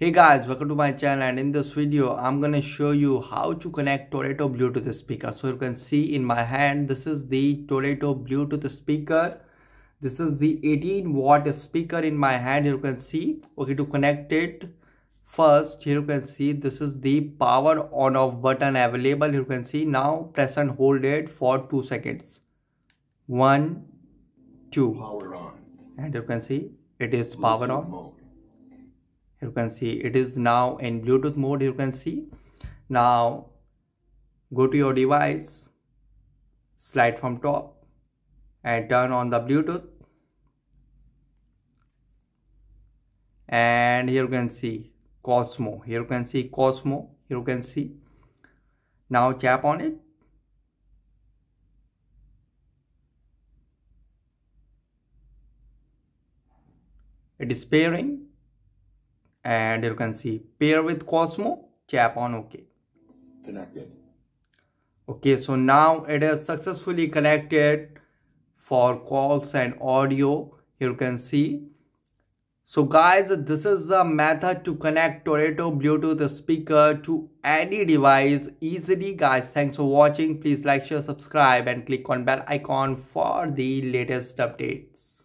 Hey guys, welcome to my channel and in this video I'm gonna show you how to connect Toreto Bluetooth speaker. So you can see in my hand this is the Toreto Bluetooth speaker. This is the 18 watt speaker in my hand you can see. Okay to connect it first here you can see this is the power on off button available you can see now press and hold it for two seconds. One, two. Power on. And you can see it is power on. You can see it is now in bluetooth mode you can see. Now go to your device slide from top and turn on the bluetooth. And here you can see cosmo here you can see cosmo here you can see. Now tap on it. It is pairing and you can see pair with Cosmo tap on OK. Connected. okay so now it is successfully connected for calls and audio. Here you can see. So guys this is the method to connect Toreto Bluetooth speaker to any device easily. Guys thanks for watching. Please like share subscribe and click on bell icon for the latest updates